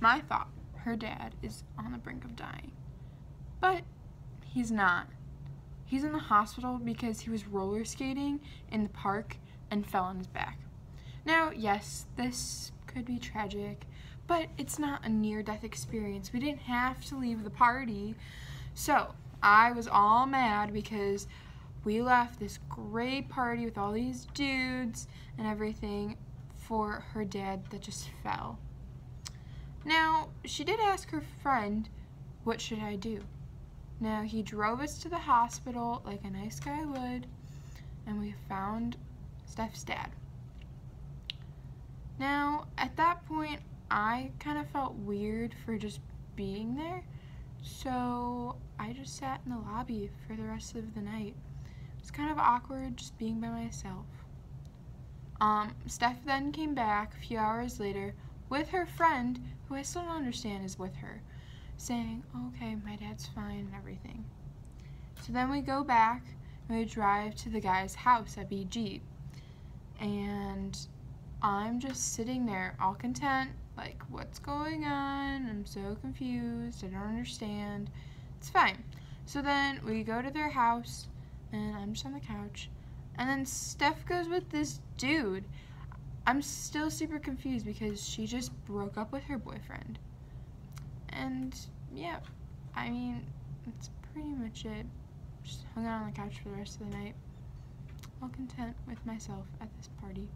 My thought, her dad is on the brink of dying. But he's not. He's in the hospital because he was roller skating in the park and fell on his back. Now, yes, this could be tragic, but it's not a near death experience. We didn't have to leave the party. So, I was all mad because we left this great party with all these dudes and everything for her dad that just fell. Now, she did ask her friend, what should I do? Now, he drove us to the hospital like a nice guy would, and we found Steph's dad. Now, at that point, I kind of felt weird for just being there, so I just sat in the lobby for the rest of the night. It was kind of awkward just being by myself. Um, Steph then came back a few hours later with her friend, who I still don't understand is with her, saying, okay, my dad's fine and everything. So then we go back and we drive to the guy's house at BG. And I'm just sitting there all content, like, what's going on? I'm so confused. I don't understand. It's fine. So then we go to their house, and I'm just on the couch. And then Steph goes with this dude. I'm still super confused because she just broke up with her boyfriend. And yeah, I mean, that's pretty much it. Just hung out on the couch for the rest of the night. All content with myself at this party.